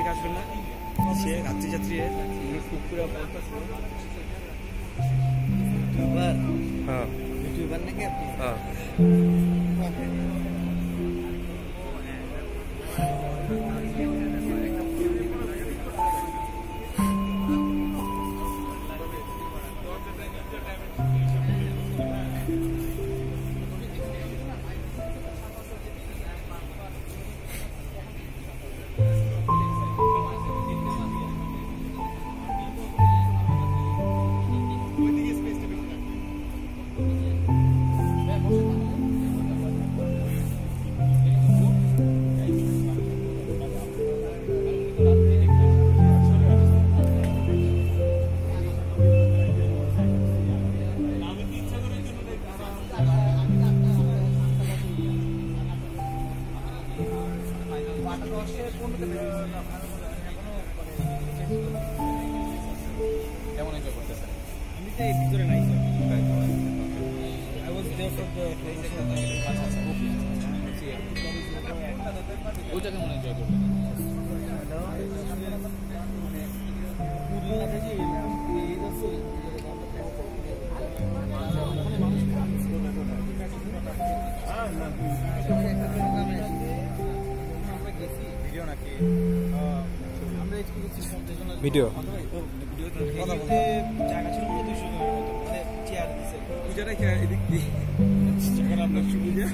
আসবেন না। সে রাত্রি যাত্রী হ্যাঁ। হ্যাঁ। কেমন এনজয় করতেছেন আমি তো এই ভিতরে নাই ওইটা কেমন এনজয় করলেন ভিডিও? জায়গা ছিল চেয়ার দিছে পূজাটা এদিক দিয়ে আপনার সুবিধা